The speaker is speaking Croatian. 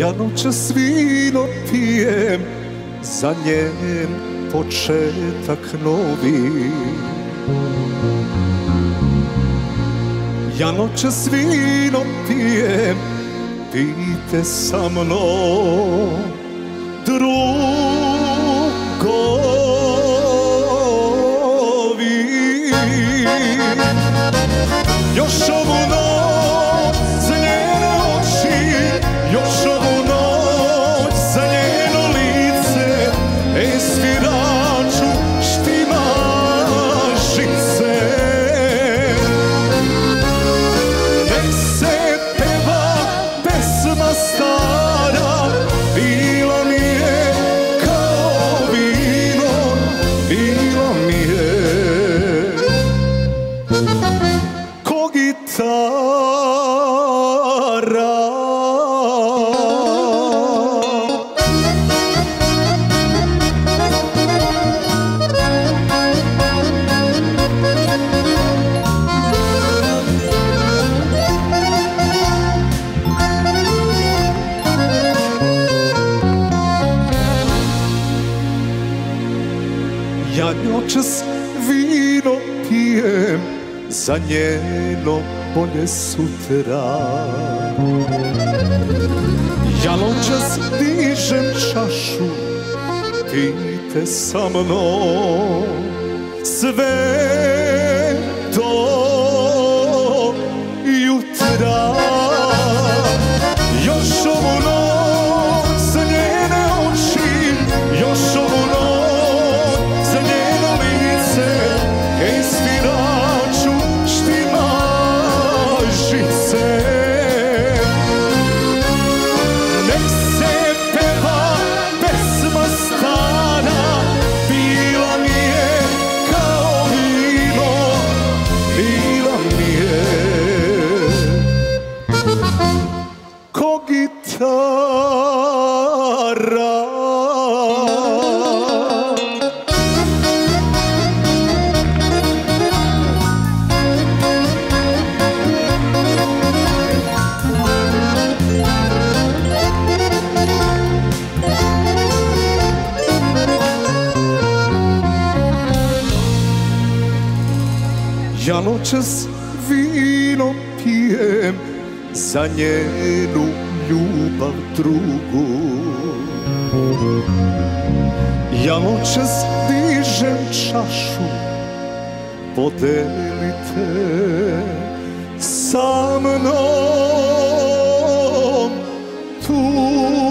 Ja noćas vino pijem za njen početak novi. Ja noćas vino pijem, pijte sa mnom drugovi Ja noćas vino pijem za njeno bolje sutra. Ja noćas dižem čašu, pijte sa mnom. Sve do jutra next Ja noćas vino pijem za njenu ljubav drugu. Ja noćas dižem čašu Podelite sa mnom tugu